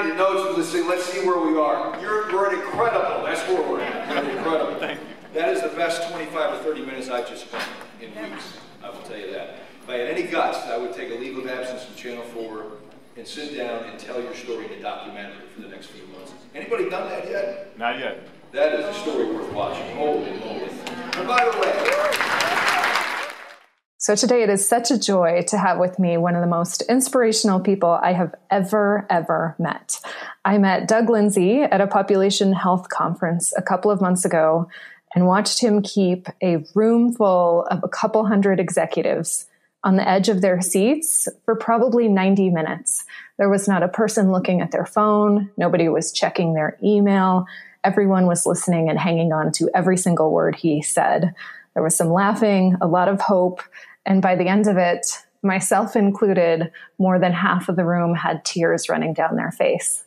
your notes and say, let's see where we are. You're, we're incredible. That's where we're at. You're incredible. Thank you. That is the best 25 or 30 minutes I've just spent in weeks. I will tell you that. If I had any guts, I would take a leave of absence from Channel 4 and sit down and tell your story in a documentary for the next few months. Anybody done that yet? Not yet. That is a story worth watching. Holy so today it is such a joy to have with me one of the most inspirational people I have ever, ever met. I met Doug Lindsay at a population health conference a couple of months ago and watched him keep a room full of a couple hundred executives on the edge of their seats for probably 90 minutes. There was not a person looking at their phone. Nobody was checking their email. Everyone was listening and hanging on to every single word he said. There was some laughing, a lot of hope. And by the end of it, myself included, more than half of the room had tears running down their face.